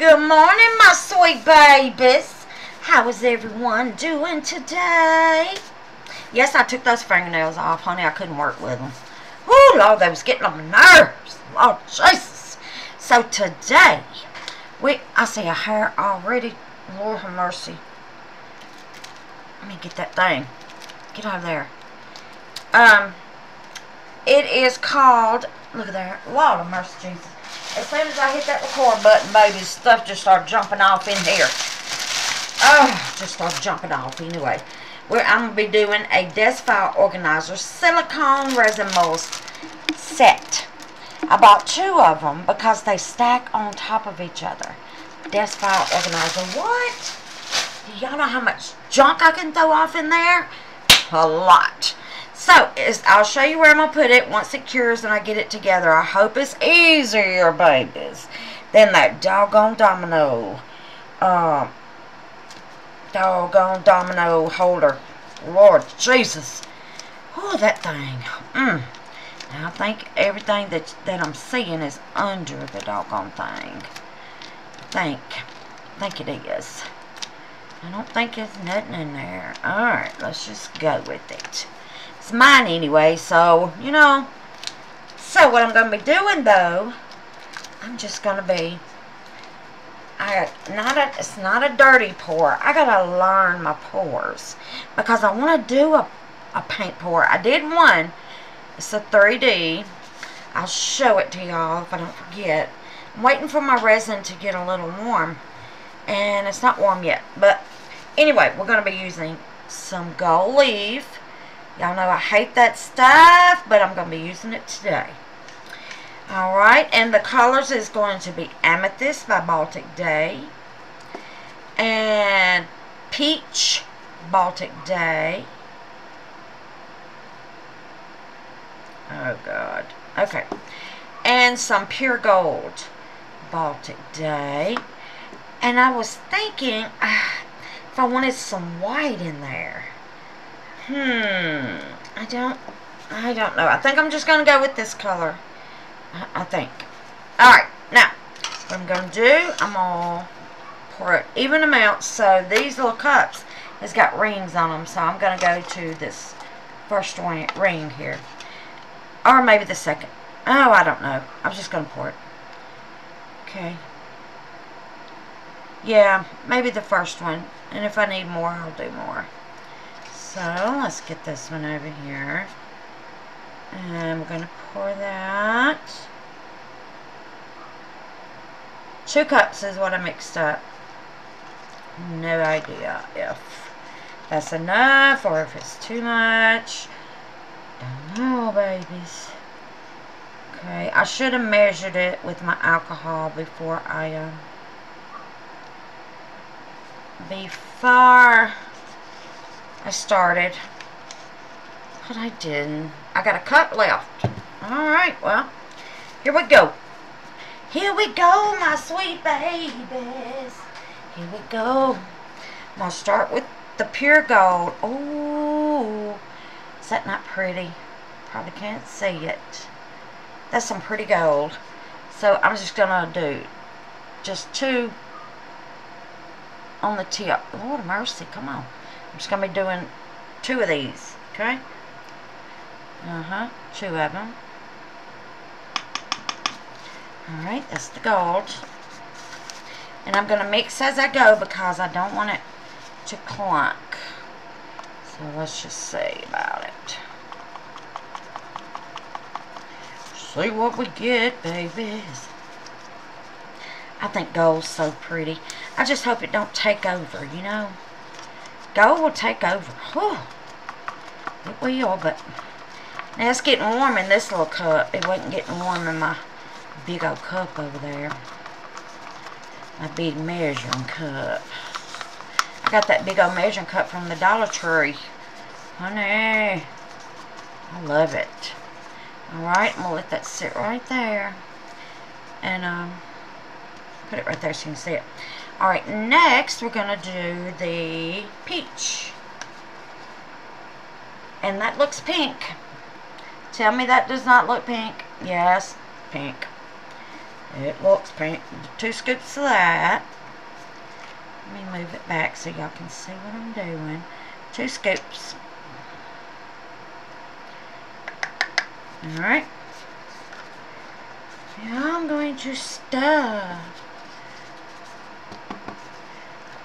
Good morning, my sweet babies. How is everyone doing today? Yes, I took those fingernails off, honey. I couldn't work with them. Oh, Lord, they was getting on my nerves. Lord Jesus. So today, we, I see a hair already. Lord have mercy. Let me get that thing. Get out of there. Um, it is called, look at there. Lord of mercy, Jesus. As soon as I hit that record button, baby, stuff just started jumping off in here. Oh, just started jumping off anyway. I'm going to be doing a desk file organizer silicone resin molds set. I bought two of them because they stack on top of each other. Desk file organizer. What? Do y'all know how much junk I can throw off in there? A lot. So, I'll show you where I'm going to put it once it cures and I get it together. I hope it's easier, babies, than that doggone domino. Um, doggone domino holder. Lord Jesus. Oh, that thing. Mm. Now, I think everything that, that I'm seeing is under the doggone thing. Think. Think it is. I don't think there's nothing in there. Alright, let's just go with it. Mine anyway, so, you know. So, what I'm going to be doing, though, I'm just going to be I not a it's not a dirty pour. I gotta learn my pours because I want to do a a paint pour. I did one. It's a 3D. I'll show it to y'all if I don't forget. I'm waiting for my resin to get a little warm, and it's not warm yet. But anyway, we're gonna be using some gold leaf. Y'all know I hate that stuff, but I'm gonna be using it today. Alright, and the colors is going to be Amethyst by Baltic Day. And Peach Baltic Day. Oh, God. Okay. And some Pure Gold Baltic Day. And I was thinking uh, if I wanted some white in there. Hmm. I don't, I don't know. I think I'm just going to go with this color. I think. Alright, now, what I'm going to do, I'm going to pour it even amount. So these little cups has got rings on them. So I'm going to go to this first ring here. Or maybe the second. Oh, I don't know. I'm just going to pour it. Okay. Yeah, maybe the first one. And if I need more, I'll do more. So, let's get this one over here. And we're going to pour that. Two cups is what I mixed up. No idea if that's enough or if it's too much. Don't know, babies. Okay, I should have measured it with my alcohol before I, uh, before I started. But I didn't. I got a cup left. Alright, well, here we go. Here we go, my sweet babies. Here we go. I'm going to start with the pure gold. Oh, is that not pretty? Probably can't see it. That's some pretty gold. So I'm just going to do just two on the tip. Lord mercy, come on. I'm just going to be doing two of these, okay? Uh-huh, two of them. Alright, that's the gold. And I'm going to mix as I go because I don't want it to clunk. So let's just see about it. See what we get, babies. I think gold's so pretty. I just hope it don't take over, you know. Gold will take over. Whew. It will, but now it's getting warm in this little cup. It wasn't getting warm in my big old cup over there. My big measuring cup. I got that big old measuring cup from the Dollar Tree. Honey. I love it. Alright, I'm going to let that sit right there. And, um, put it right there so you can see it. Alright, next we're going to do the peach. And that looks pink. Tell me that does not look pink. Yes, pink. It looks pink. Two scoops of that. Let me move it back so y'all can see what I'm doing. Two scoops. Alright. Now I'm going to stir.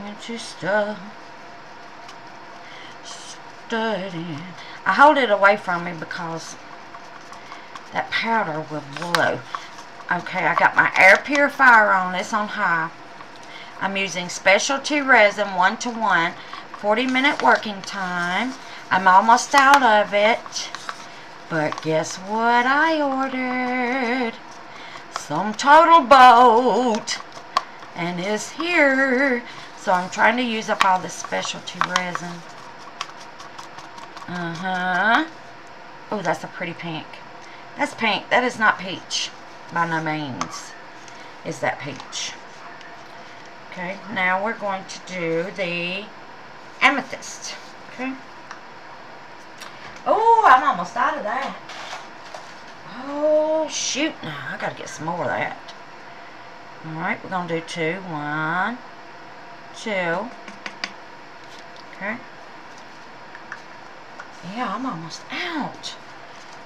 To stir. Stir it in. I hold it away from me because that powder will blow. Okay, I got my air purifier on. It's on high. I'm using specialty resin one-to-one. -one, 40 minute working time. I'm almost out of it. But guess what I ordered? Some TotalBoat. And it's here. So I'm trying to use up all this specialty resin. Uh-huh. Oh, that's a pretty pink. That's pink. That is not peach. By no means is that peach. Okay, now we're going to do the amethyst. Okay. Oh, I'm almost out of that. Oh, shoot. Now, I got to get some more of that. Alright, we're going to do two. One, two. Okay. Yeah, I'm almost out.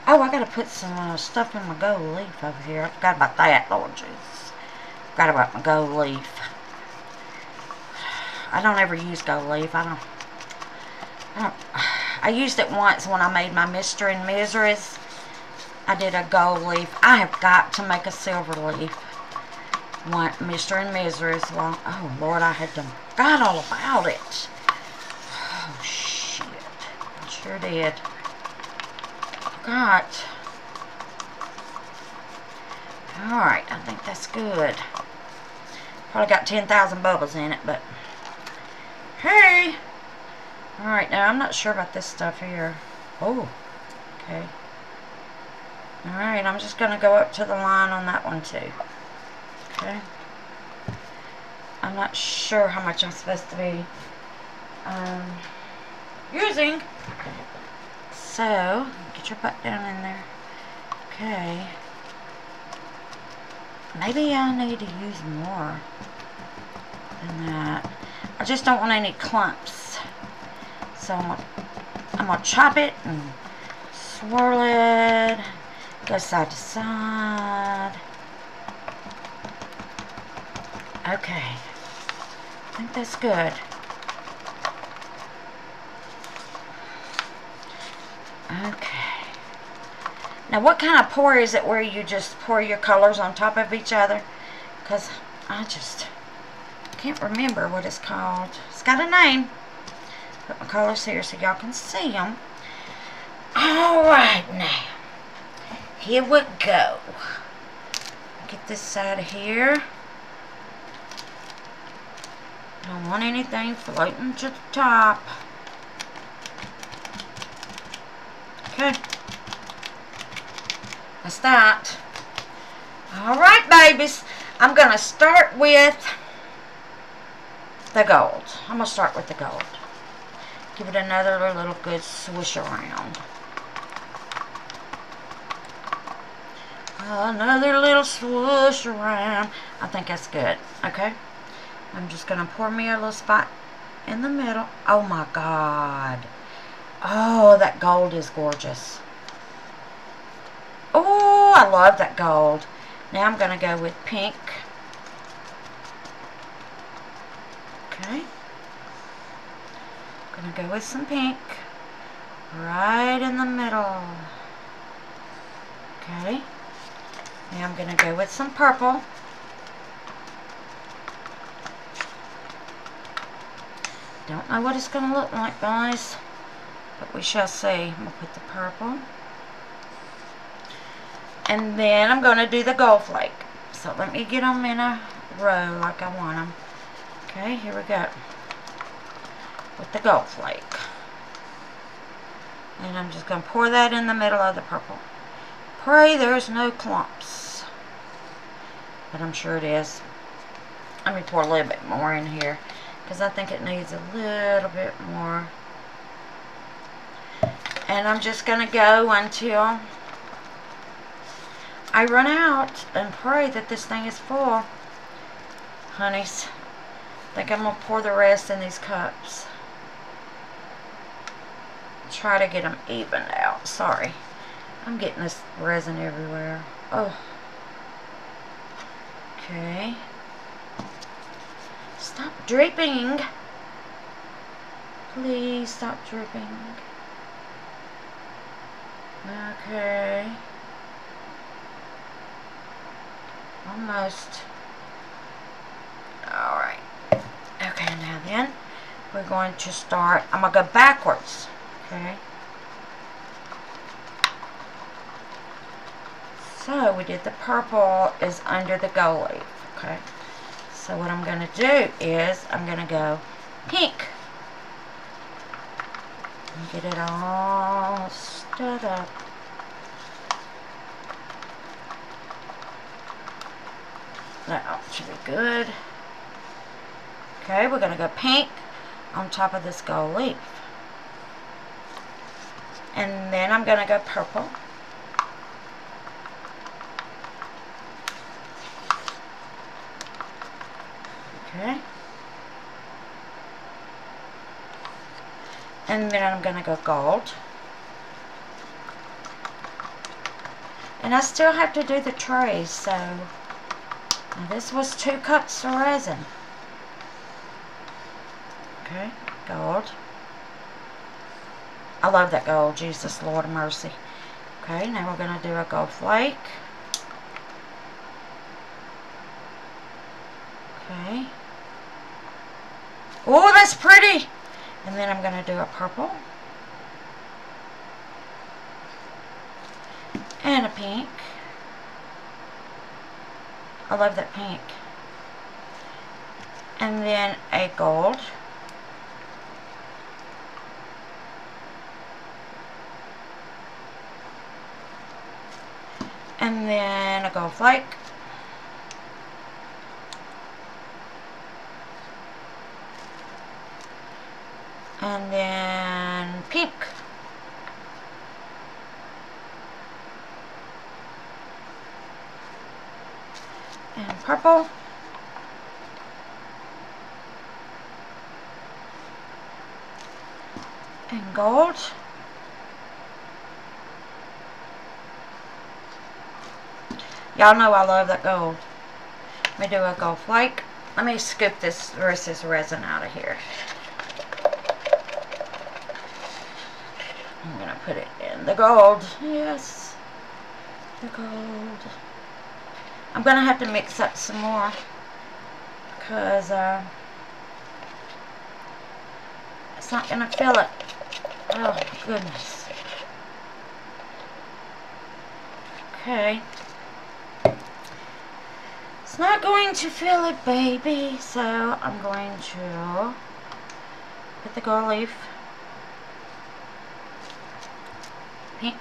Oh, I got to put some uh, stuff in my gold leaf over here. I forgot about that, Lord Jesus. Forgot about my gold leaf. I don't ever use gold leaf. I don't... I don't... I used it once when I made my Mr. and Mrs. I did a gold leaf. I have got to make a silver leaf. Want Mr. and Mrs. Well, oh, Lord, I had forgot all about it. Oh, shit. I sure did. Forgot. Alright, I think that's good. Probably got 10,000 bubbles in it, but... Hey! Alright, now I'm not sure about this stuff here. Oh, okay. Alright, I'm just going to go up to the line on that one too. Okay. I'm not sure how much I'm supposed to be um, using. So, get your butt down in there. Okay. Maybe I need to use more than that. I just don't want any clumps. So I'm gonna, I'm gonna chop it and swirl it, go side to side. Okay, I think that's good. Okay. Now what kind of pour is it where you just pour your colors on top of each other? Because I just can't remember what it's called. It's got a name. Put my colors here so y'all can see them. Alright now. Here we go. Get this side of here. Don't want anything floating to the top. Okay. That's that. Alright, babies. I'm going to start with the gold. I'm going to start with the gold. Give it another little good swish around. Another little swoosh around. I think that's good. Okay. I'm just going to pour me a little spot in the middle. Oh my God. Oh, that gold is gorgeous. Oh, I love that gold. Now I'm going to go with pink. Okay. I'm Gonna go with some pink right in the middle. Okay. Now I'm gonna go with some purple. Don't know what it's gonna look like, guys, but we shall see. I'm gonna put the purple. And then I'm gonna do the gold flake. So let me get them in a row like I want them. Okay, here we go with the gold flake. And I'm just going to pour that in the middle of the purple. Pray there's no clumps. But I'm sure it is. Let me pour a little bit more in here. Because I think it needs a little bit more. And I'm just going to go until I run out and pray that this thing is full. Honeys, I think I'm going to pour the rest in these cups. Try to get them evened out. Sorry. I'm getting this resin everywhere. Oh. Okay. Stop dripping. Please stop dripping. Okay. Almost. Alright. Okay, now then, we're going to start, I'm going to go backwards. Okay. So, we did the purple is under the gold leaf. Okay. So, what I'm going to do is, I'm going to go pink. And get it all stood up. That should be good. Okay, we're going to go pink on top of this gold leaf. And then I'm going to go purple. Okay. And then I'm going to go gold. And I still have to do the trays, so this was two cups of resin. Okay, gold. I love that gold, Jesus, Lord of mercy. Okay, now we're going to do a gold flake. Okay. Oh, that's pretty! And then I'm going to do a purple. And a pink. I love that pink. And then a gold. And then a gold flake. And then pink. And purple. And gold. Y'all know I love that gold. Let me do a gold flake. Let me scoop this this resin out of here. I'm going to put it in the gold. Yes. The gold. I'm going to have to mix up some more. Because uh, it's not going to fill it. Oh, goodness. Okay. It's not going to fill it, baby. So I'm going to put the gold leaf pink.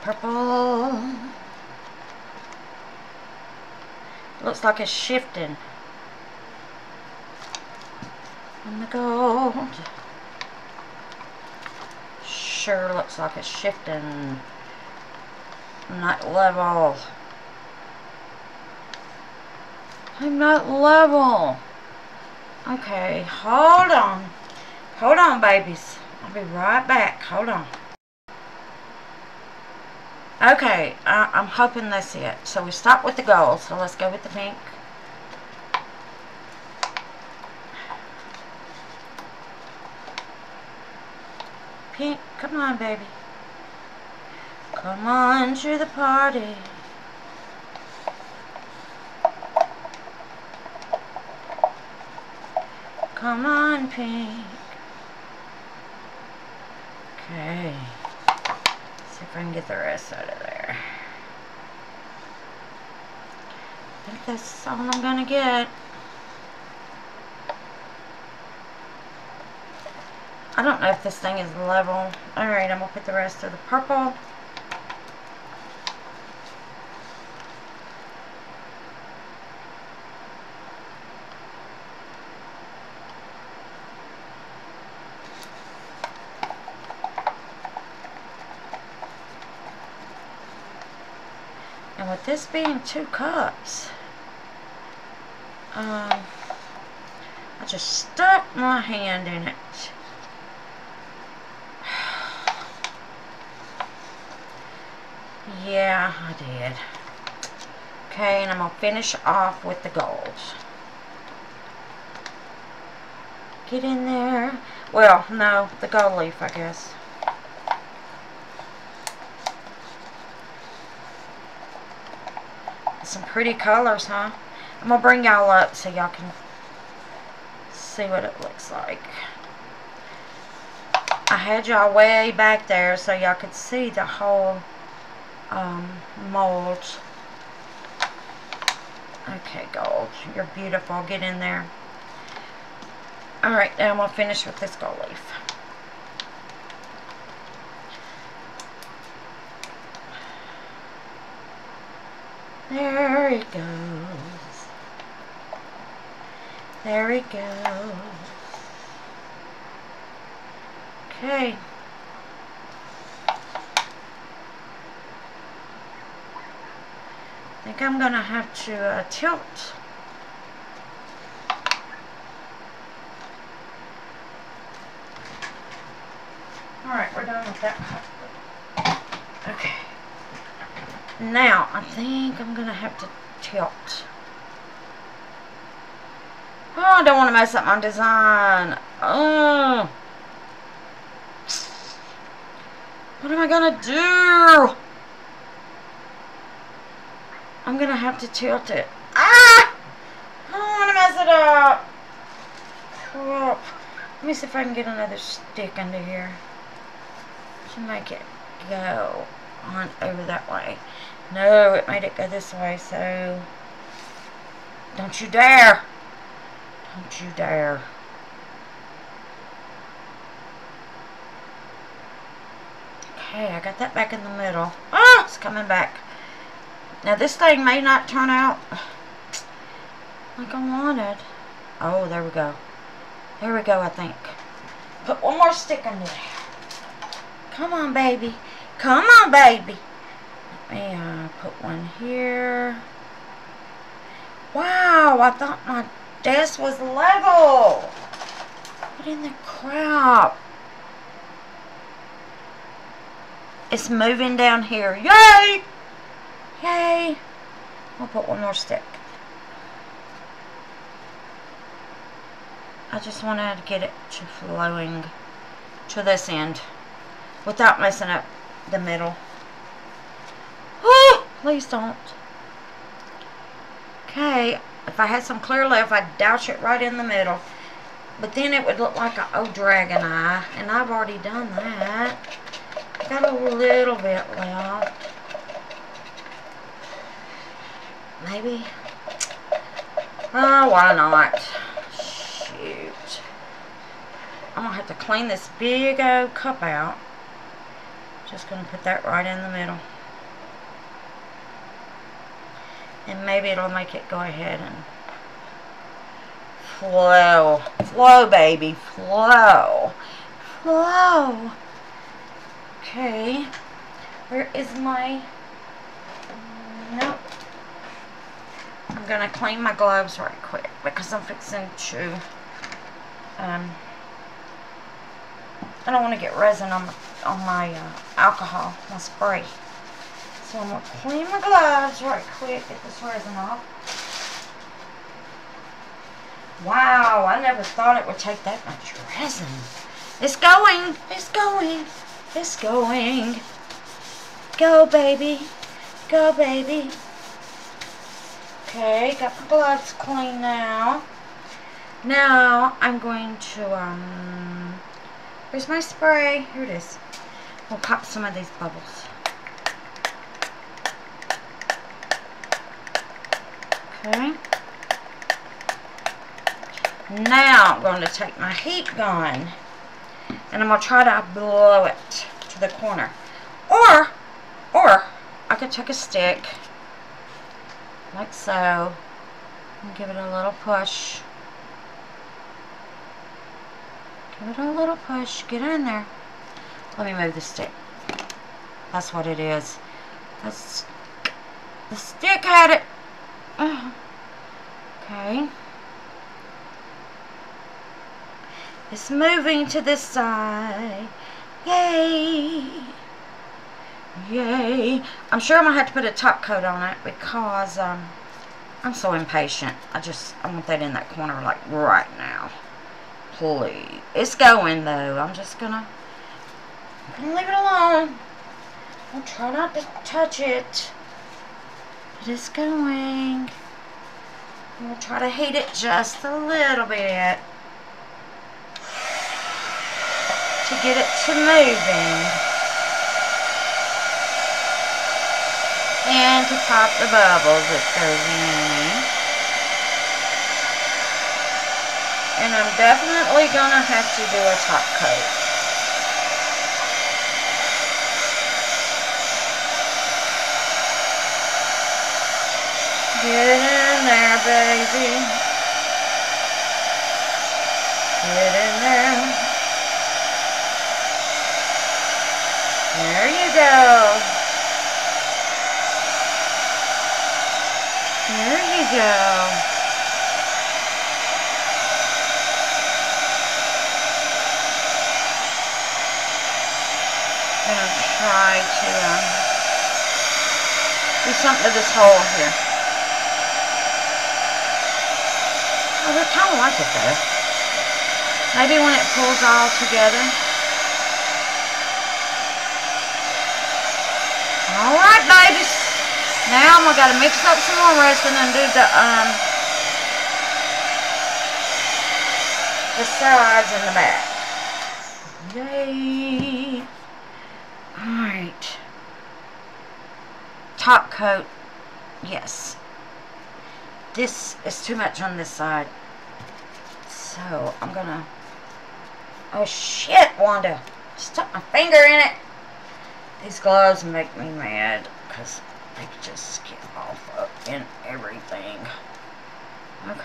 Purple. Looks like it's shifting. And the gold. Sure looks like it's shifting. Not level. I'm not level. Okay, hold on. Hold on, babies. I'll be right back. Hold on. Okay, uh, I'm hoping that's it. So we start with the gold. So let's go with the pink. Pink, come on, baby. Come on to the party. Come on, pink. Okay. See if I can get the rest out of there. I think that's all I'm gonna get. I don't know if this thing is level. Alright, I'm gonna put the rest of the purple. This being two cups, um, I just stuck my hand in it. Yeah, I did. Okay, and I'm going to finish off with the gold. Get in there. Well, no, the gold leaf, I guess. Some pretty colors, huh? I'm going to bring y'all up so y'all can see what it looks like. I had y'all way back there so y'all could see the whole um, mold. Okay, gold. You're beautiful. Get in there. Alright, now I'm going to finish with this gold leaf. There he goes. There he goes. Okay. I think I'm going to have to uh, tilt. Alright, we're done with that Okay. Now, I think I'm going to have to tilt. Oh, I don't want to mess up my design. Oh. What am I going to do? I'm going to have to tilt it. Ah! I don't want to mess it up. Crap. Let me see if I can get another stick under here to make it go on over that way. No, it made it go this way, so don't you dare. Don't you dare. Okay, I got that back in the middle. Ah, it's coming back. Now this thing may not turn out like I wanted. Oh, there we go. There we go, I think. Put one more stick in there. Come on, baby. Come on, baby. Me uh, put one here. Wow, I thought my desk was level. What in the crap? It's moving down here. Yay! Yay! I'll put one more stick. I just wanted to get it to flowing to this end without messing up the middle. Oh, please don't. Okay, if I had some clear left, I'd douse it right in the middle. But then it would look like an old oh, dragon eye, and I've already done that. Got a little bit left. Maybe. Oh, why not? Shoot. I'm going to have to clean this big old cup out. Just going to put that right in the middle. And maybe it'll make it go ahead and flow. Flow, baby. Flow. Flow. Okay. Where is my... Nope. I'm going to clean my gloves right quick because I'm fixing to... Um, I don't want to get resin on on my uh, alcohol, my spray. Going to clean my gloves right quick, get this resin off. Wow, I never thought it would take that much resin. It's going, it's going. It's going. Go, baby. Go, baby. Okay, got my gloves clean now. Now, I'm going to, um, where's my spray? Here it is. We'll pop some of these bubbles. Okay. Now, I'm going to take my heat gun and I'm going to try to blow it to the corner. Or, or, I could take a stick, like so, and give it a little push. Give it a little push. Get it in there. Let me move the stick. That's what it is. That's The stick had it. Uh, okay. It's moving to this side. Yay! Yay! I'm sure I'm gonna have to put a top coat on it because um, I'm so impatient. I just I want that in that corner like right now. Please. It's going though. I'm just gonna, I'm gonna leave it alone. I'll try not to touch it. Is going. I'm going to try to heat it just a little bit to get it to moving. And to pop the bubbles if there's any. And I'm definitely going to have to do a top coat. Get in there, baby. Get in there. There you go. There you go. gonna try to um, do something to this hole here. I kind of like it though. Maybe when it pulls all together. Alright, babies. Now I'm going to mix up some more resin and do the, um, the sides and the back. Yay. Alright. Top coat. Yes this is too much on this side. So, I'm gonna... Oh, shit, Wanda. Stuck my finger in it. These gloves make me mad because they just get off up in everything. Okay.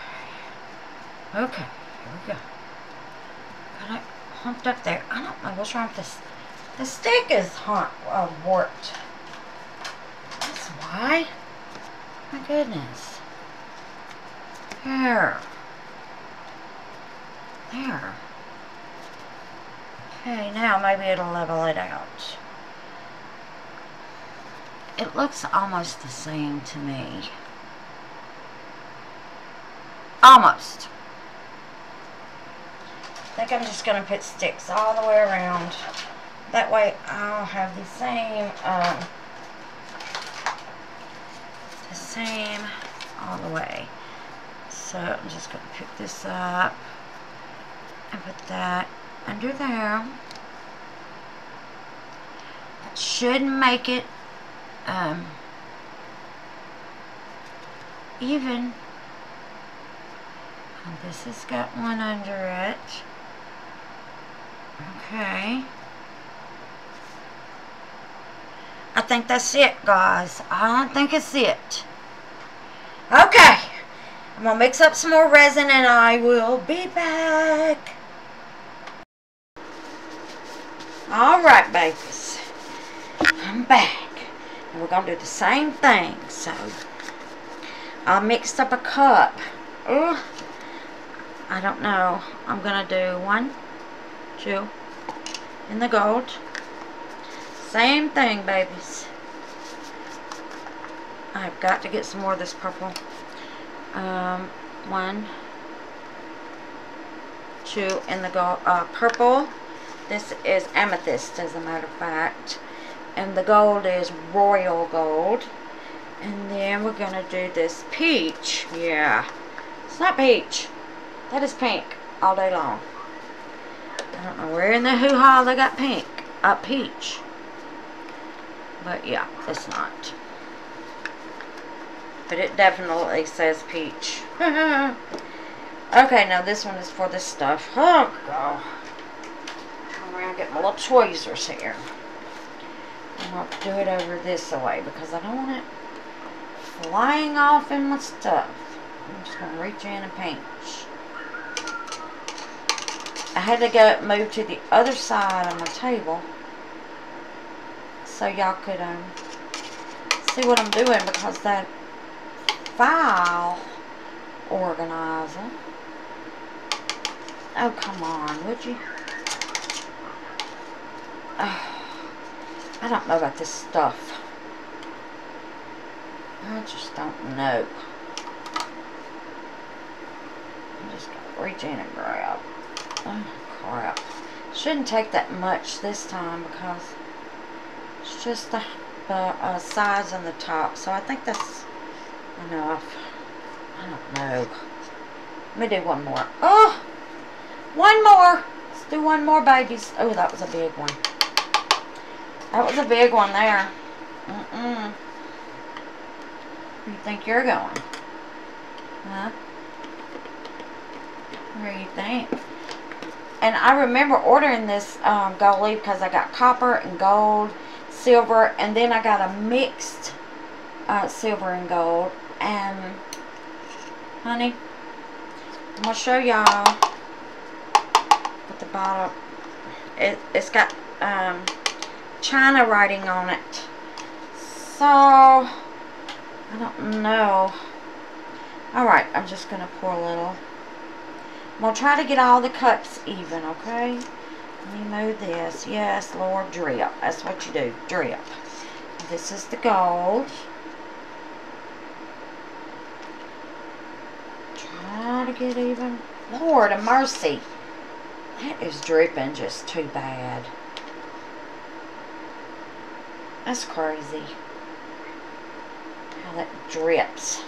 Okay, here we go. Got it humped up there. I don't know what's wrong with this. The stick is hot, uh, warped. That's why. My goodness. There. There. Okay, now maybe it'll level it out. It looks almost the same to me. Almost. I think I'm just going to put sticks all the way around. That way I'll have the same, um, the same all the way. So I'm just going to pick this up and put that under there. That should make it um, even. And this has got one under it. Okay. I think that's it, guys. I think it's it. Okay. I'm going to mix up some more resin and I will be back. Alright, babies. I'm back. And we're going to do the same thing. So, I mixed up a cup. Ugh. I don't know. I'm going to do one, two, in the gold. Same thing, babies. I've got to get some more of this purple um, one, two in the gold, uh, purple. This is amethyst, as a matter of fact. And the gold is royal gold. And then we're going to do this peach. Yeah. It's not peach. That is pink all day long. I don't know where in the hoo-ha they got pink. Uh, peach. But yeah, it's not but it definitely says peach. okay, now this one is for the stuff. Oh, God. To get my little tweezers here. I'm going to do it over this way because I don't want it flying off in my stuff. I'm just going to reach in and pinch. I had to go move to the other side of my table so y'all could um, see what I'm doing because that file organizer. Oh, come on, would you? I don't know about this stuff. I just don't know. I'm just gotta reach in and grab. Oh, crap. Shouldn't take that much this time because it's just the, the uh, size on the top. So I think that's enough. I don't know. Let me do one more. Oh! One more! Let's do one more, babies. Oh, that was a big one. That was a big one there. Mm-mm. Where you think you're going? Huh? Where you think? And I remember ordering this um, gold leaf because I got copper and gold, silver, and then I got a mixed uh, silver and gold. And, honey, I'm going to show y'all at the bottom. It, it's got um, China writing on it. So, I don't know. Alright, I'm just going to pour a little. I'm going to try to get all the cups even, okay? Let me move this. Yes, Lord, drip. That's what you do, drip. This is the gold. Try to get even. Lord of mercy. That is dripping just too bad. That's crazy. How that drips.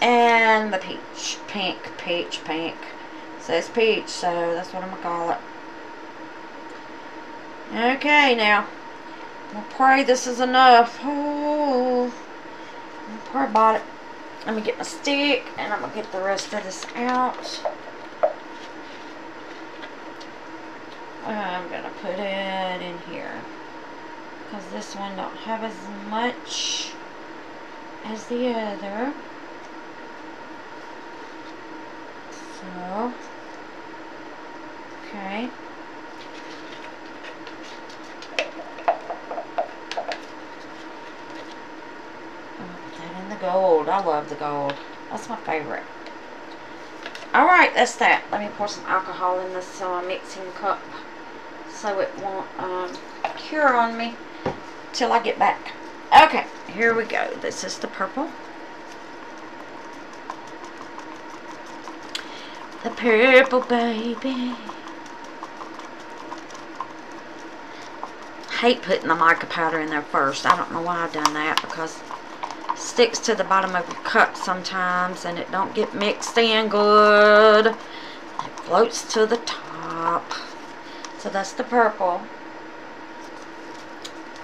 And the peach. Pink, peach, pink. It says peach, so that's what I'm going to call it. Okay, now. We'll pray this is enough. Oh. I'll pray about it. Let me get my stick, and I'm going to get the rest of this out. I'm going to put it in here. Because this one don't have as much as the other. So, okay. that in the gold. I love the gold. That's my favorite. Alright, that's that. Let me pour some alcohol in this uh, mixing cup so it won't um, cure on me till I get back. Okay, here we go. This is the purple. The purple baby. hate putting the mica powder in there first. I don't know why I've done that because it sticks to the bottom of your cup sometimes and it don't get mixed in good. It floats to the top. So that's the purple.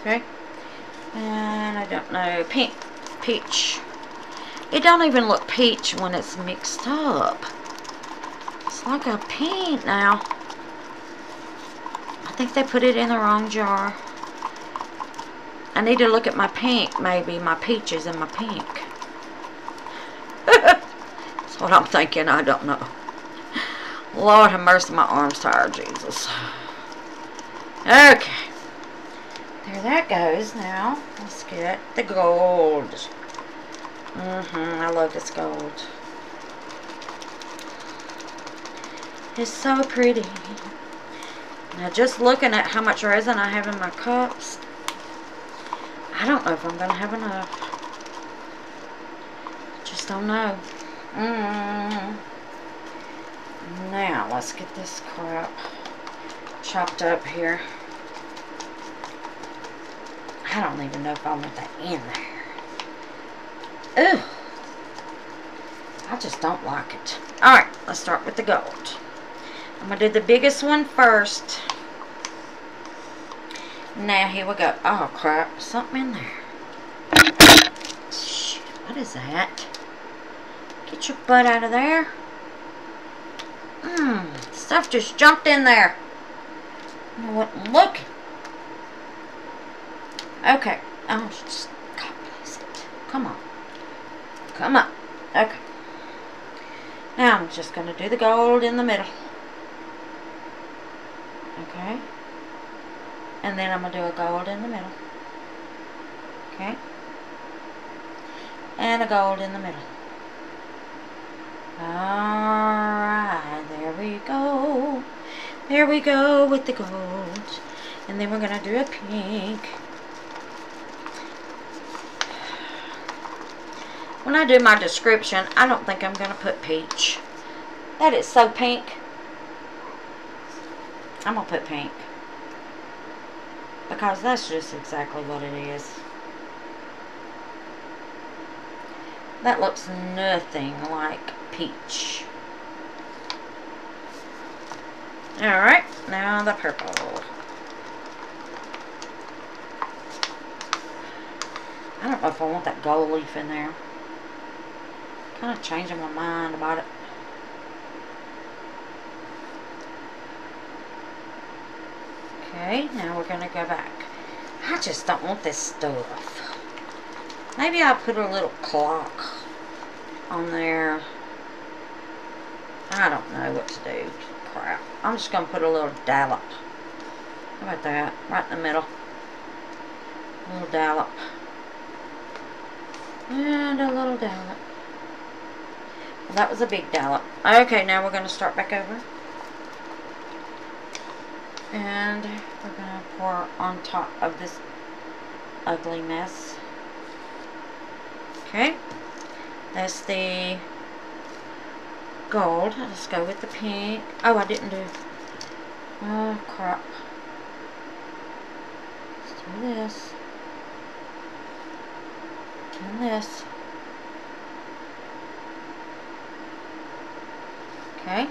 Okay. And I don't know, pink, peach. It don't even look peach when it's mixed up. It's like a pink now. I think they put it in the wrong jar. I need to look at my pink, maybe. My peaches and my pink. That's what I'm thinking. I don't know. Lord have mercy, my arm's tired, Jesus. Okay. There that goes now. Let's get the gold. Mm-hmm. I love this gold. It's so pretty. Now just looking at how much resin I have in my cups, I don't know if I'm going to have enough. Just don't know. Mm. Now, let's get this crap chopped up here. I don't even know if I want that in there. Ugh. I just don't like it. Alright, let's start with the gold. I'm going to do the biggest one first. Now, here we go. Oh, crap. Something in there. Shit, what is that? Get your butt out of there. Mmm, stuff just jumped in there. I wasn't looking. Okay. Oh, just, God it. Come on. Come on. Okay. Now I'm just going to do the gold in the middle. Okay. And then I'm going to do a gold in the middle. Okay. And a gold in the middle. Alright, there we go. There we go with the gold. And then we're going to do a pink. When I do my description, I don't think I'm going to put peach. That is so pink. I'm going to put pink. Because that's just exactly what it is. That looks nothing like peach. Alright, now the purple. I don't know if I want that gold leaf in there. Kind of changing my mind about it. Okay, now we're going to go back. I just don't want this stuff. Maybe I'll put a little clock on there. I don't know what to do. Crap. I'm just going to put a little dollop. How about that? Right in the middle. A little dollop. And a little dollop. That was a big dollop. Okay, now we're going to start back over. And we're going to pour on top of this ugly mess. Okay. That's the gold. Let's go with the pink. Oh, I didn't do... Oh, crap. Let's do this. And this. Okay.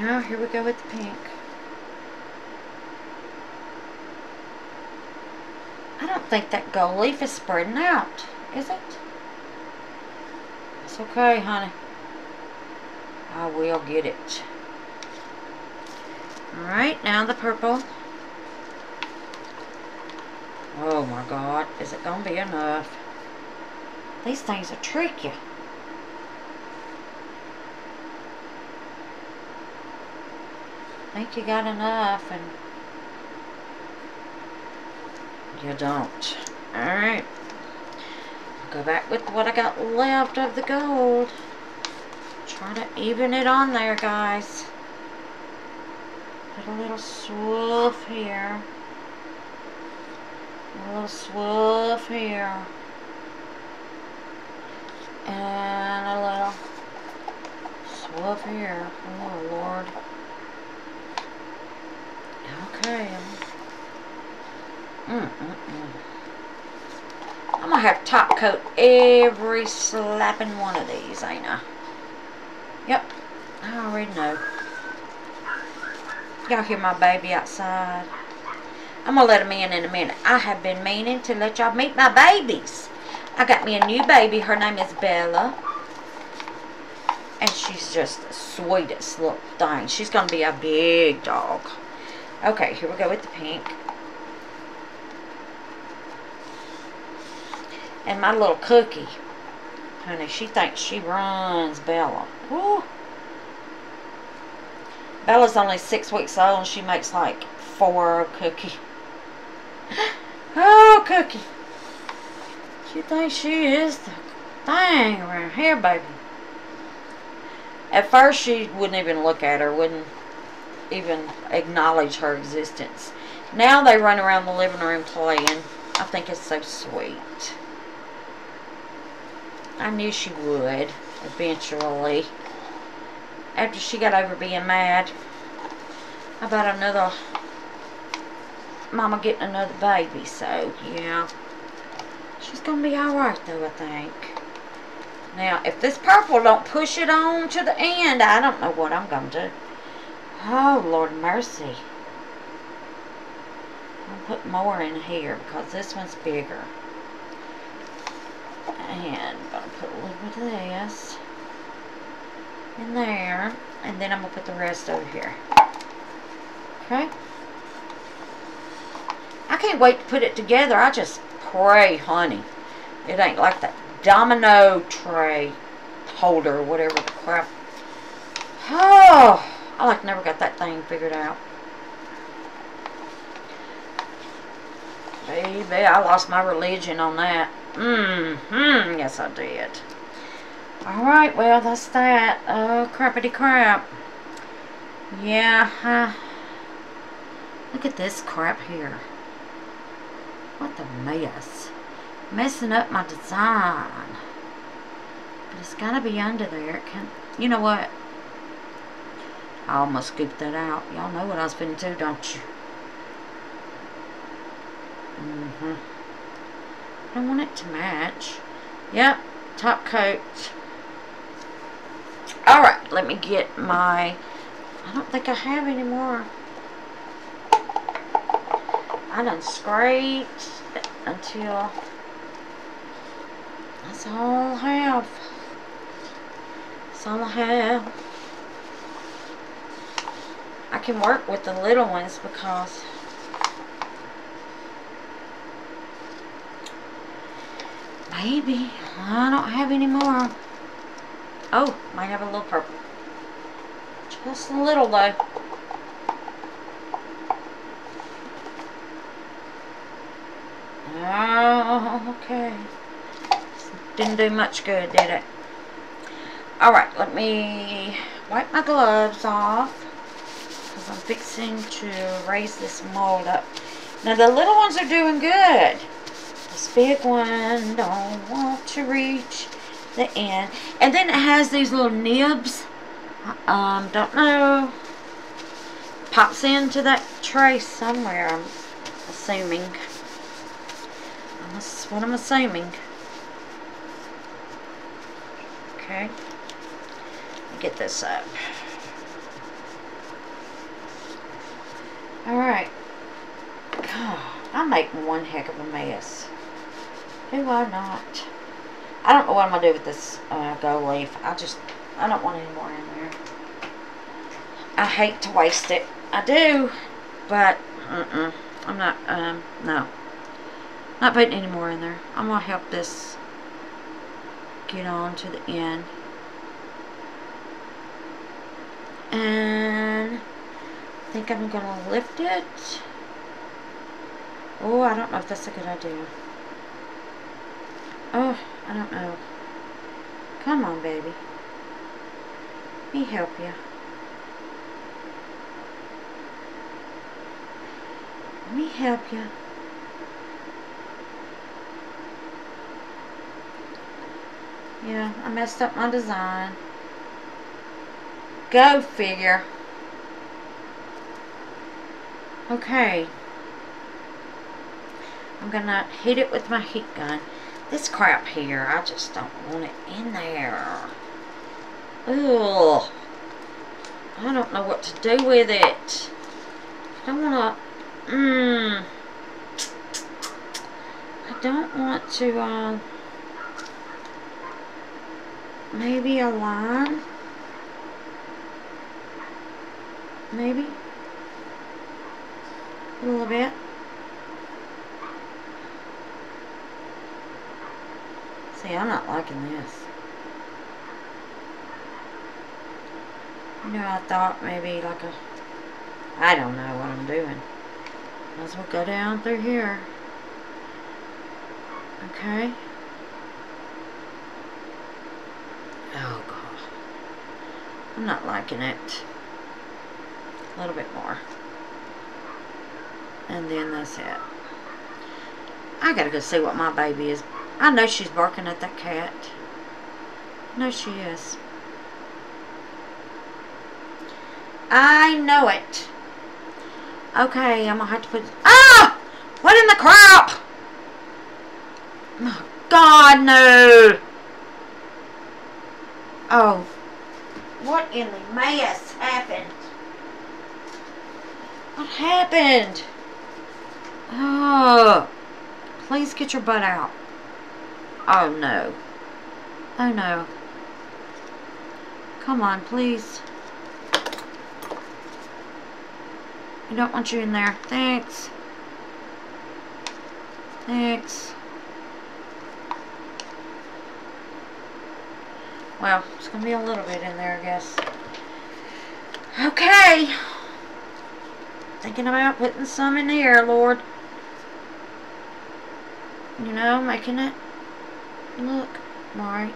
Now, here we go with the pink. I don't think that gold leaf is spreading out, is it? It's okay, honey. I will get it. Alright, now the purple. Oh my god, is it going to be enough? These things will trick you. Think you got enough and you don't. Alright. Go back with what I got left of the gold. Try to even it on there, guys. Put a little swoof here. A little swoof here. And a little swoof here. Oh, Lord. Okay. Mm -mm -mm. I'm going to have top coat every slapping one of these, ain't I? Yep. I already know. Y'all hear my baby outside? I'm going to let him in in a minute. I have been meaning to let y'all meet my babies. I got me a new baby. Her name is Bella. And she's just the sweetest little thing. She's going to be a big dog. Okay, here we go with the pink. And my little cookie. Honey, she thinks she runs Bella. Woo. Bella's only six weeks old and she makes like four cookie. Oh, Cookie. She thinks she is the thing around here, baby. At first, she wouldn't even look at her, wouldn't even acknowledge her existence. Now they run around the living room playing. I think it's so sweet. I knew she would, eventually. After she got over being mad about another mama getting another baby, so, yeah. She's to be alright, though, I think. Now, if this purple don't push it on to the end, I don't know what I'm to do. Oh, Lord mercy. I'll put more in here because this one's bigger. And I'm going to put a little bit of this in there. And then I'm going to put the rest over here. Okay? I can't wait to put it together. I just pray, honey. It ain't like that domino tray holder or whatever the crap. Oh, I like never got that thing figured out. Baby, I lost my religion on that. Mm-hmm. Yes, I did. Alright, well, that's that. Oh, crappity crap. Yeah, look at this crap here. What the mess. Messing up my design. But it's gotta be under there. It can, you know what? I almost scooped that out. Y'all know what I was finna do, don't you? Mm-hmm. I don't want it to match. Yep, top coat. Alright, let me get my... I don't think I have any more. I done scraped until... That's all I have. That's all I have. Can work with the little ones because maybe I don't have any more. Oh, might have a little purple. Just a little though. Oh, okay. Didn't do much good, did it? Alright, let me wipe my gloves off. I'm fixing to raise this mold up. Now, the little ones are doing good. This big one don't want to reach the end. And then it has these little nibs. Um, don't know. Pops into that tray somewhere, I'm assuming. That's what I'm assuming. Okay. Get this up. Alright. I'm making one heck of a mess. Do I not? I don't know what I'm going to do with this uh, gold leaf. I just, I don't want any more in there. I hate to waste it. I do, but, mm-mm. I'm not, um, no. Not putting any more in there. I'm going to help this get on to the end. And I think I'm going to lift it. Oh, I don't know if that's a good idea. Oh, I don't know. Come on, baby. Let me help you. Let me help you. Yeah, I messed up my design. Go figure. Okay. I'm gonna hit it with my heat gun. This crap here, I just don't want it in there. Ugh. I don't know what to do with it. I don't want to... Mmm. I don't want to, um... Maybe a line? Maybe? Little bit. See, I'm not liking this. You know, I thought maybe like a... I don't know what I'm doing. Might as well go down through here. Okay. Oh, God. I'm not liking it. A little bit more. And then that's it. I gotta go see what my baby is I know she's barking at that cat. Know she is. I know it. Okay, I'm gonna have to put... Ah! What in the crap? Oh, God, no. Oh. What in the mess happened? What happened? Oh. Please get your butt out. Oh no. Oh no. Come on, please. I don't want you in there. Thanks. Thanks. Well, it's going to be a little bit in there, I guess. Okay. Thinking about putting some in here, Lord. You know, making it look right.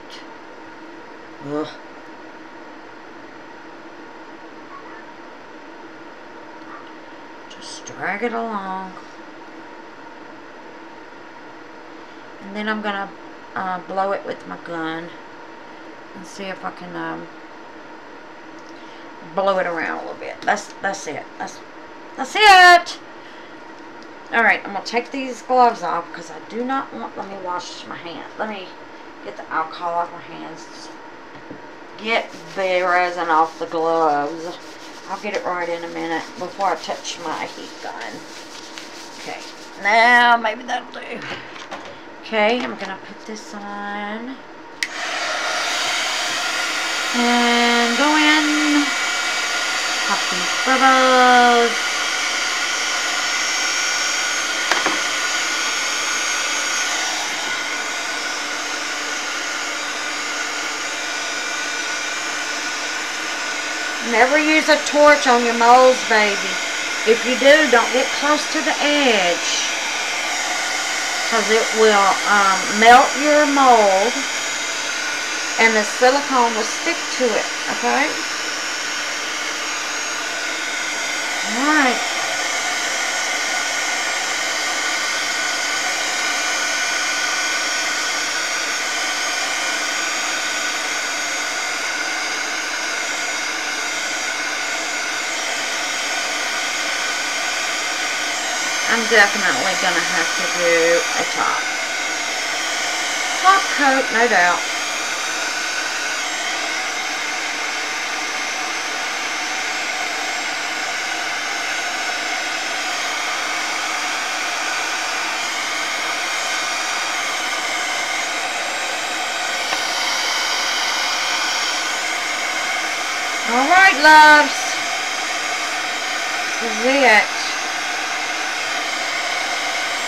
Ugh. Just drag it along. And then I'm going to uh, blow it with my gun and see if I can um, blow it around a little bit. That's that's it. That's that's it. All right, I'm gonna take these gloves off because I do not want. Let me wash my hands. Let me get the alcohol off my hands. Get the resin off the gloves. I'll get it right in a minute before I touch my heat gun. Okay, now maybe that'll do. Okay, I'm gonna put this on. And go in. Pop these bubbles. Never use a torch on your molds, baby. If you do, don't get close to the edge. Because it will um, melt your mold and the silicone will stick to it, okay? Alright. Definitely going to have to do a top. Top coat, no doubt. All right, loves. This is it.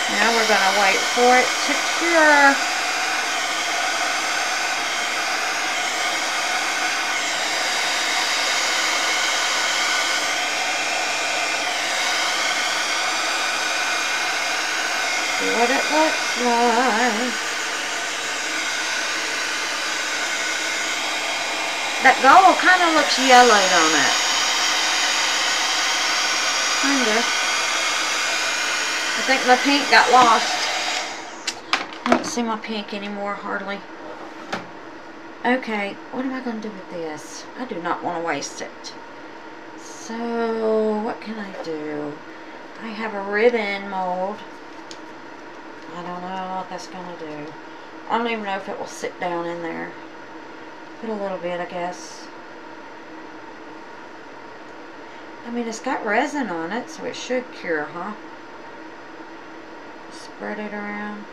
Now we're going to wait for it to cure. See what it looks like. That gold kind of looks yellowed on it. Kinda. I think my pink got lost. I don't see my pink anymore, hardly. Okay, what am I going to do with this? I do not want to waste it. So, what can I do? I have a ribbon mold. I don't know what that's going to do. I don't even know if it will sit down in there. Put a little bit, I guess. I mean, it's got resin on it, so it should cure, huh? Spread it around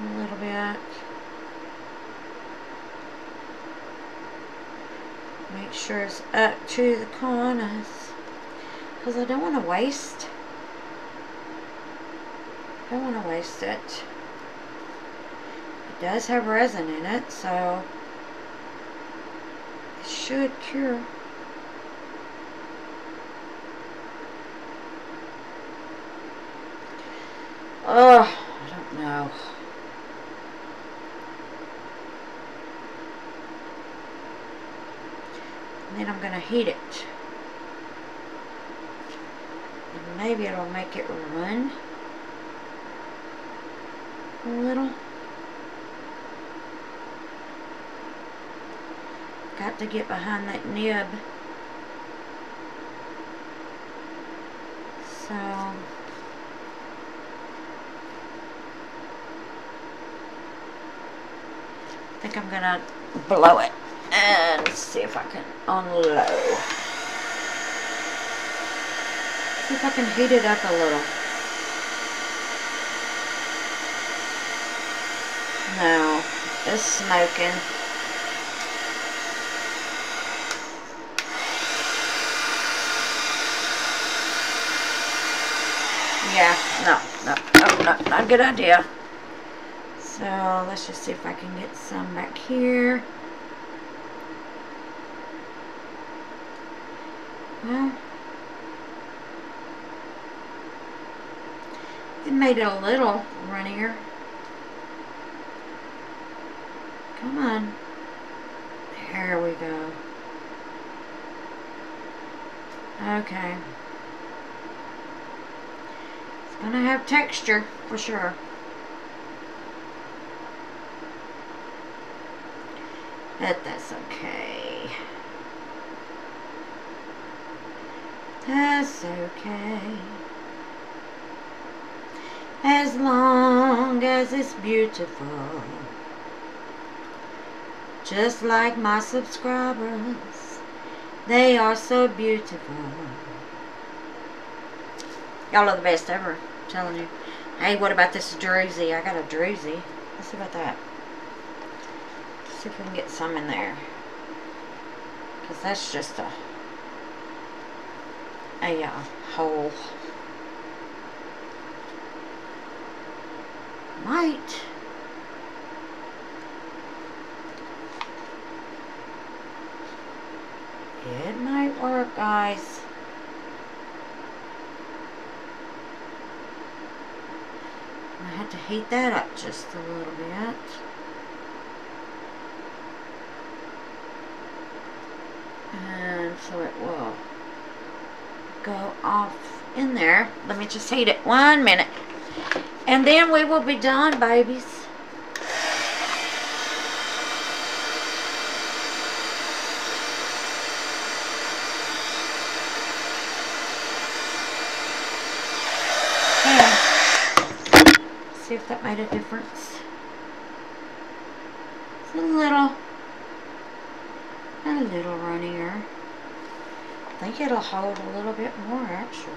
a little bit. Make sure it's up to the corners because I don't want to waste I don't want to waste it. It does have resin in it, so it should cure. Oh, I don't know. And then I'm going to heat it. And maybe it'll make it run a little. Got to get behind that nib. So... think I'm gonna blow it and see if I can unload. See if I can heat it up a little. No, it's smoking. Yeah, no, no, no, no, not a good idea. So let's just see if I can get some back here. Well, it made it a little runnier. Come on. There we go. Okay. It's gonna have texture for sure. But that's okay. That's okay. As long as it's beautiful. Just like my subscribers. They are so beautiful. Y'all are the best ever. I'm telling you. Hey, what about this druzy? I got a druzy. Let's see about that. See if we can get some in there. Because that's just a, a uh, hole. Might. It might work, guys. I had to heat that up just a little bit. And so it will go off in there. Let me just heat it one minute. And then we will be done, babies. see if that made a difference. It's a little, a little runnier. I think it'll hold a little bit more actually.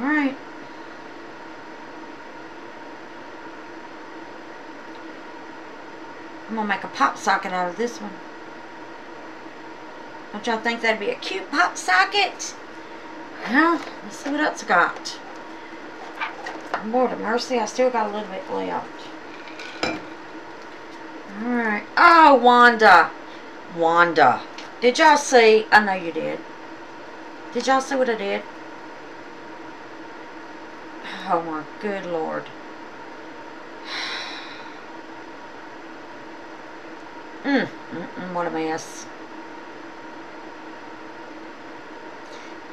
Alright. I'm going to make a pop socket out of this one. Don't y'all think that'd be a cute pop socket? Well, let's see what else I got. Lord of mercy, I still got a little bit left. Alright. Oh, Wanda. Wanda. Did y'all see? I know you did. Did y'all see what I did? Oh my good lord. Mm, mm, mm, what a mess.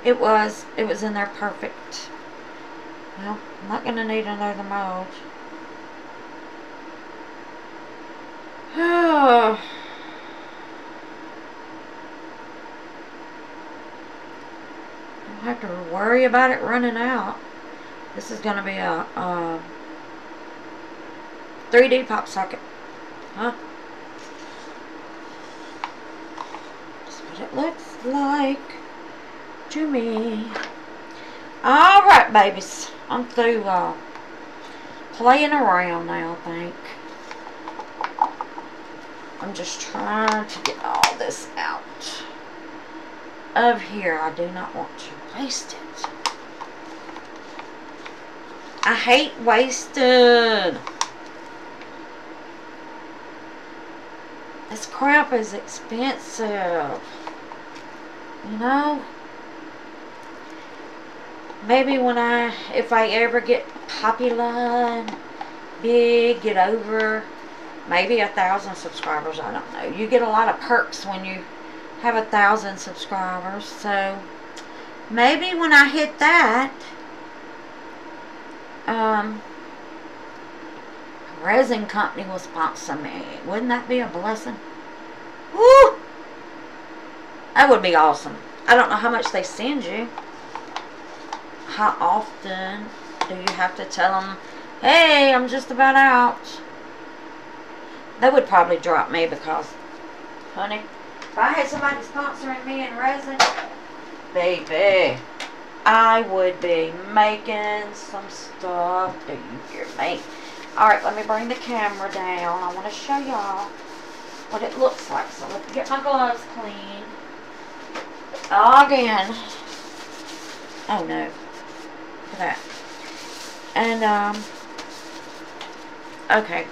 It was. It was in there perfect. Well, I'm not going to need another mold. Oh. Don't have to worry about it running out. This is going to be a, a 3D pop socket. Huh? That's what it looks like to me. Alright, babies. I'm through uh, playing around now, I think. I'm just trying to get all this out of here. I do not want to waste it. I hate wasting. This crap is expensive. You know? maybe when I, if I ever get popular big, get over maybe a thousand subscribers, I don't know. You get a lot of perks when you have a thousand subscribers, so maybe when I hit that, um, resin company will sponsor me. Wouldn't that be a blessing? Woo! That would be awesome. I don't know how much they send you how often do you have to tell them, hey, I'm just about out? They would probably drop me because, honey, if I had somebody sponsoring me in resin, baby, I would be making some stuff. Do you hear me? Alright, let me bring the camera down. I want to show y'all what it looks like. So let me get my gloves clean. Again. Oh no Look at that. And, um, okay.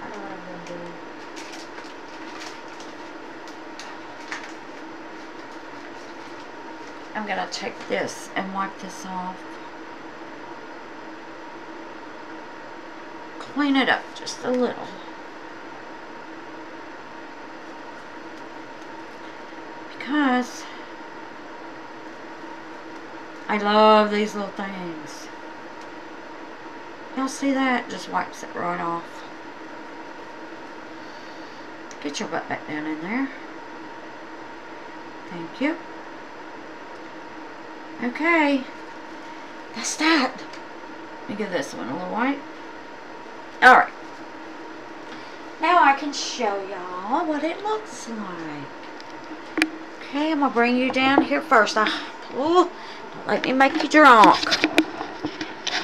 I know what I'm going to do. I'm going to take this and wipe this off. Clean it up just a little. Because I love these little things. Y'all see that? Just wipes it right off. Get your butt back down in there. Thank you. Okay. That's that. Let me give this one a little white. Alright. Now I can show y'all what it looks like. Okay, I'm going to bring you down here first. I, ooh, don't let me make you drunk.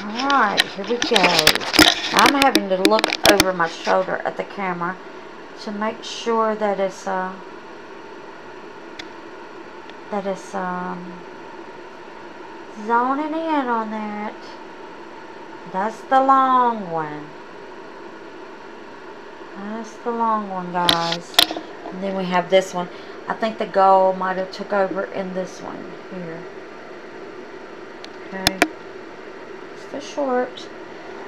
Alright, here we go. I'm having to look over my shoulder at the camera to make sure that it's, uh, that it's, um, zoning in on that. That's the long one. That's the long one, guys. And then we have this one. I think the gold might have took over in this one here. Okay. It's the short.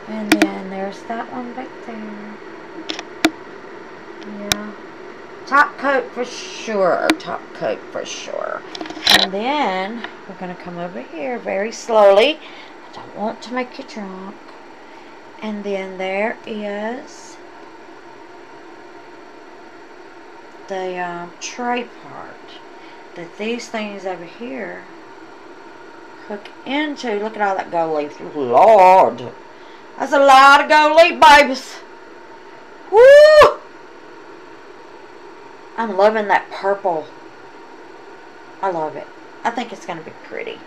And then there's that one back there. Yeah. Top coat for sure. Top coat for sure. And then we're going to come over here very slowly. I don't want to make you drunk. And then there is the um, tray part that these things over here hook into. Look at all that gold leaf. Lord. That's a lot of gold leaf, babies. Woo! I'm loving that purple. I love it. I think it's going to be pretty.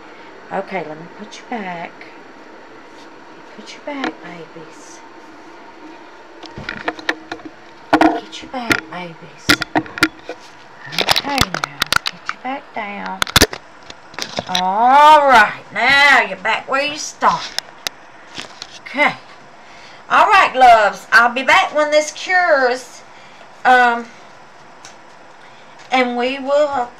Okay, let me put you back. Put you back, babies. Get you back, babies. Okay, now, get you back down. Alright, now you're back where you started. Okay. Alright, loves. I'll be back when this cures. Um, and we will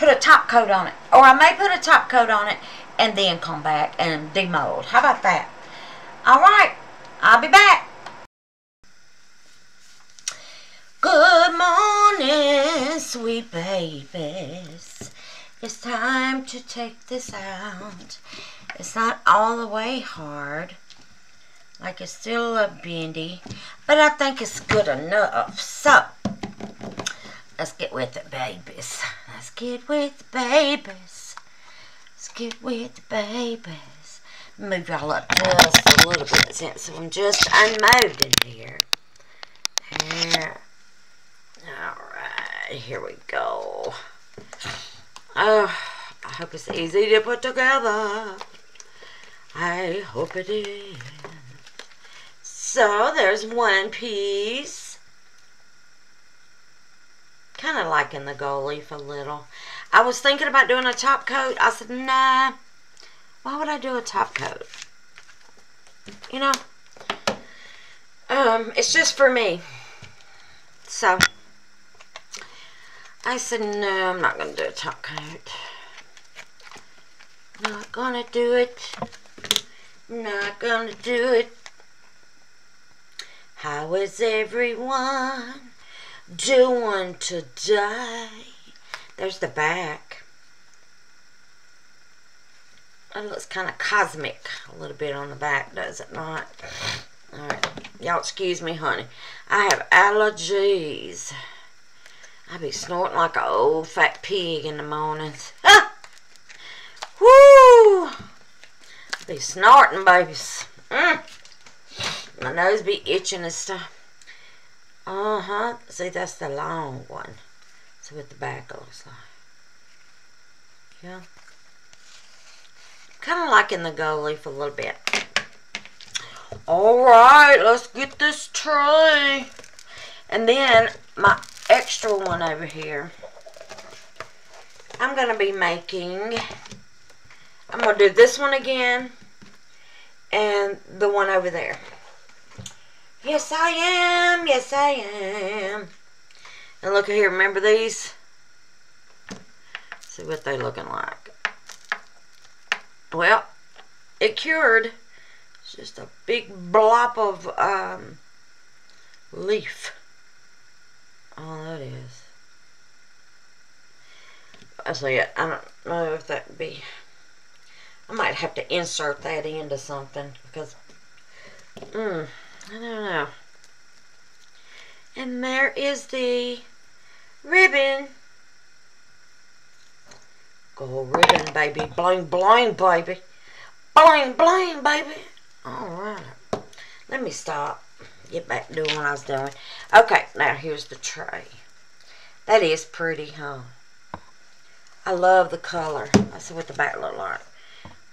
put a top coat on it. Or I may put a top coat on it and then come back and demold. How about that? Alright, I'll be back. Good morning, sweet babies. It's time to take this out. It's not all the way hard. Like it's still a bendy. But I think it's good enough. So, let's get with it, babies. Let's get with the babies. Let's get with the babies. Move y'all up just a little bit since I'm just unmoved in here. Alright, here we go. Oh, I hope it's easy to put together. I hope it is. So, there's one piece. Of liking the gold leaf a little. I was thinking about doing a top coat. I said, nah. Why would I do a top coat? You know? Um, it's just for me. So, I said, no, I'm not going to do a top coat. Not going to do it. Not going to do it. How is everyone doing today? There's the back. It looks kind of cosmic a little bit on the back, does it not? Alright, y'all excuse me, honey. I have allergies. I be snorting like an old fat pig in the mornings. Ah! Woo! I be snorting, babies. Mm. My nose be itching and stuff. Uh-huh. See, that's the long one. See what the back looks like. Yeah. Kind of liking the gold leaf a little bit. Alright, let's get this tray. And then my extra one over here. I'm going to be making, I'm going to do this one again and the one over there. Yes, I am. Yes, I am. And look here. Remember these? See what they're looking like. well, it cured. It's just a big blob of um, leaf. All that is. I say I don't know if that be. I might have to insert that into something because, mm, I don't know. And there is the ribbon. Gold ribbon, baby. Bling, bling, baby. Bling, bling, baby. Alright. Let me stop. Get back to doing what I was doing. Okay, now here's the tray. That is pretty, huh? I love the color. Let's what the back look like.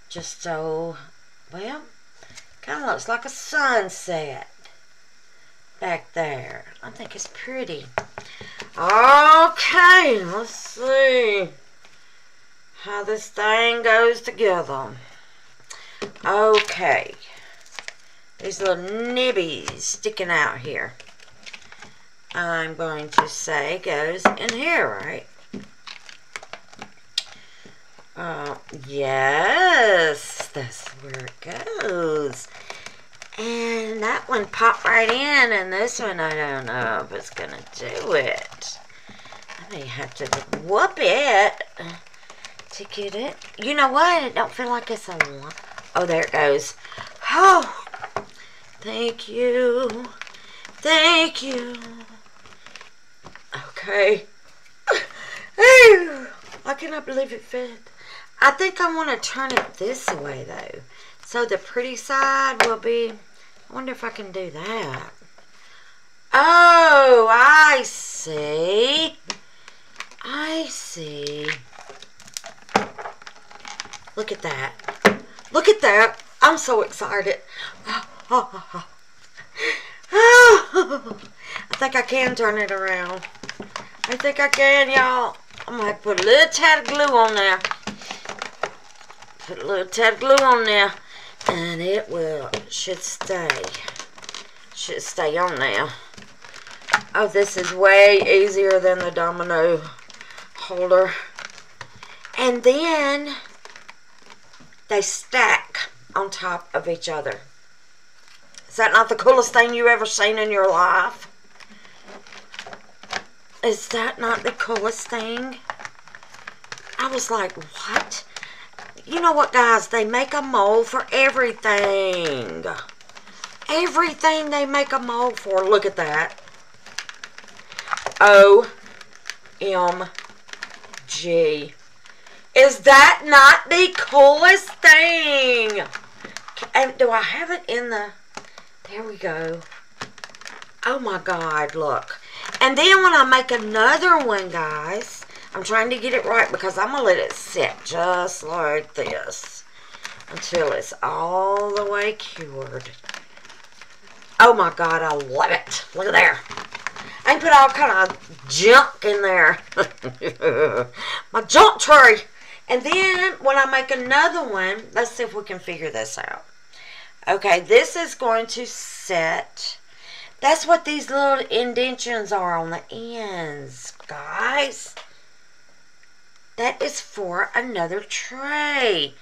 Just so, well, kind of looks like a sunset back there. I think it's pretty. Okay, let's see how this thing goes together. Okay. These little nibbies sticking out here. I'm going to say goes in here, right? Uh, yes, that's where it goes. And that one popped right in, and this one I don't know if it's going to do it. I may have to whoop it to get it. You know what? I don't feel like it's a lot. Oh, there it goes. Oh, thank you. Thank you. Okay. I cannot believe it fit. I think I want to turn it this way, though. So the pretty side will be... I wonder if I can do that. Oh, I see. I see. Look at that. Look at that. I'm so excited. I think I can turn it around. I think I can, y'all. I'm going to put a little tad of glue on there. Put a little tad glue on there. And it will, should stay. Should stay on there. Oh, this is way easier than the domino holder. And then they stack on top of each other. Is that not the coolest thing you've ever seen in your life? Is that not the coolest thing? I was like, what? You know what, guys? They make a mold for everything. Everything they make a mold for. Look at that. O-M-G. Is that not the coolest thing? And do I have it in the... There we go. Oh my God, look. And then when I make another one, guys, I'm trying to get it right because I'm going to let it sit just like this until it's all the way cured. Oh my God, I love it. Look at there. I put all kind of junk in there. my junk tray. And then when I make another one, let's see if we can figure this out. Okay, this is going to set. That's what these little indentions are on the ends, guys. That is for another tray.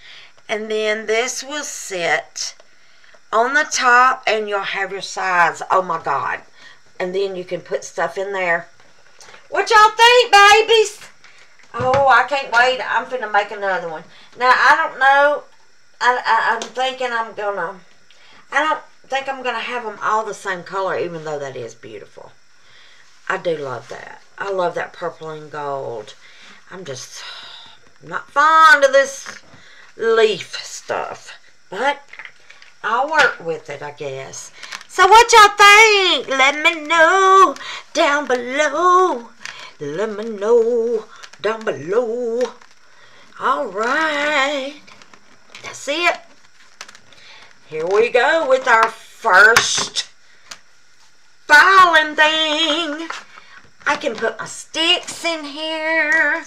And then this will sit on the top and you'll have your sides. Oh my God. And then you can put stuff in there. What y'all think, babies? Oh, I can't wait. I'm finna make another one. Now, I don't know. I, I, I'm thinking I'm gonna... I don't think I'm gonna have them all the same color, even though that is beautiful. I do love that. I love that purple and gold. I'm just not fond of this leaf stuff. But I'll work with it, I guess. So what y'all think? Let me know down below. Let me know down below. All right. That's it. Here we go with our first filing thing. I can put my sticks in here.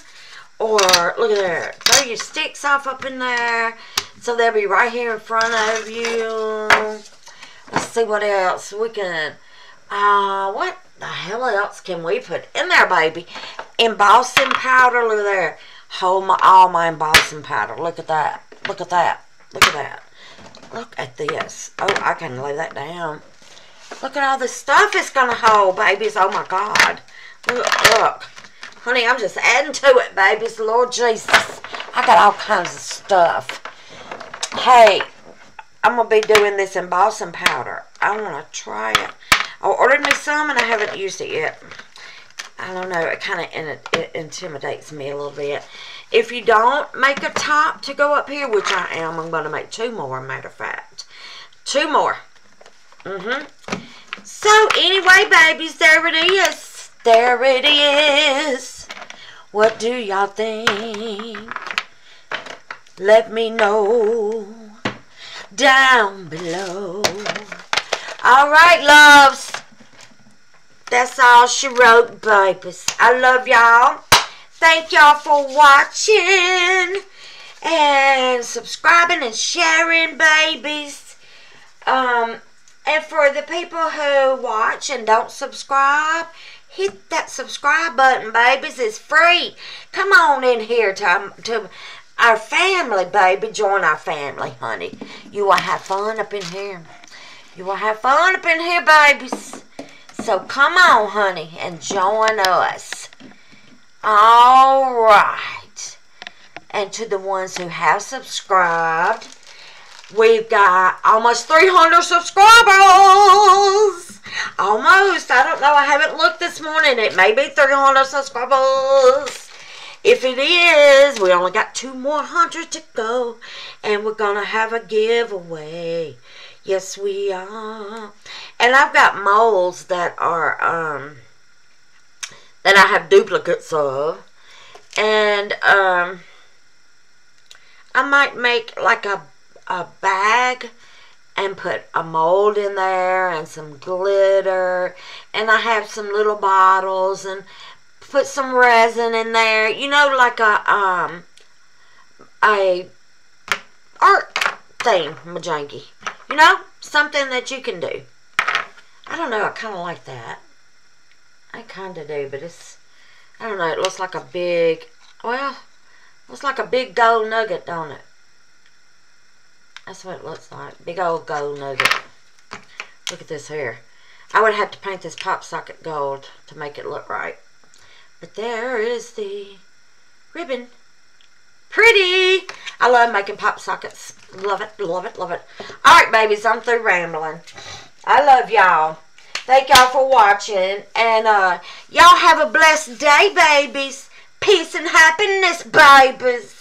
Or, look at there. Throw your sticks off up in there. So they'll be right here in front of you. Let's see what else we can... Uh, what the hell else can we put in there, baby? Embossing powder, look there. Hold my, all my embossing powder. Look at that. Look at that. Look at that. Look at this. Oh, I can lay that down. Look at all the stuff it's going to hold, babies. Oh, my God. Look, look. Honey, I'm just adding to it, babies. Lord Jesus. I got all kinds of stuff. Hey, I'm going to be doing this embossing powder. I want to try it. I ordered me some and I haven't used it yet. I don't know. It kind of it, it intimidates me a little bit. If you don't make a top to go up here, which I am, I'm going to make two more, matter of fact. Two more. Mm-hmm. So, anyway, babies, there it is. There it is. What do y'all think? Let me know down below. All right, loves. That's all she wrote, babies. I love y'all. Thank y'all for watching and subscribing and sharing, babies. Um, and for the people who watch and don't subscribe, hit that subscribe button, babies. It's free. Come on in here to, um, to our family, baby. Join our family, honey. You will have fun up in here. You will have fun up in here, babies. So come on, honey, and join us. All right. And to the ones who have subscribed, we've got almost 300 subscribers. Almost. I don't know. I haven't looked this morning. It may be 300 subscribers. If it is, we only got two more hundred to go. And we're going to have a giveaway. Yes, we are. And I've got molds that are, um, that I have duplicates of. And, um, I might make like a, a bag and put a mold in there and some glitter. And I have some little bottles and put some resin in there. You know, like a, um, a art thing, majangi. You know, something that you can do. I don't know, I kind of like that. I kind of do, but it's, I don't know, it looks like a big, well, looks like a big gold nugget, don't it? That's what it looks like. Big old gold nugget. Look at this here. I would have to paint this pop socket gold to make it look right. But there is the ribbon. Pretty! I love making pop sockets. Love it, love it, love it. Alright, babies, I'm through rambling. I love y'all. Thank y'all for watching. And uh, y'all have a blessed day, babies. Peace and happiness, babies.